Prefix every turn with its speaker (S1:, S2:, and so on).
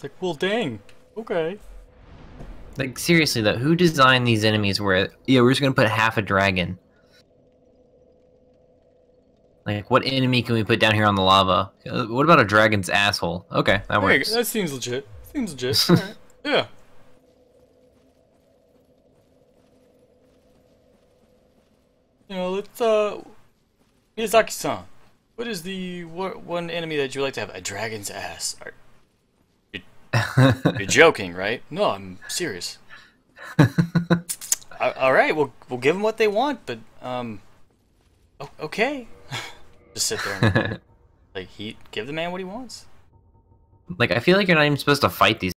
S1: It's like, well, dang. Okay.
S2: Like seriously though, who designed these enemies where yeah, we're just gonna put half a dragon? Like what enemy can we put down here on the lava? Uh, what about a dragon's asshole? Okay, that works.
S1: That seems legit. Seems legit. Alright. Yeah. You know, let's uh Miyazaki-san. What is the what, one enemy that you would like to have? A dragon's ass. You're joking, right? No, I'm serious. All right, we'll we'll give them what they want, but um, okay. Just sit there and like he give the man what he wants.
S2: like I feel like you're not even supposed to fight these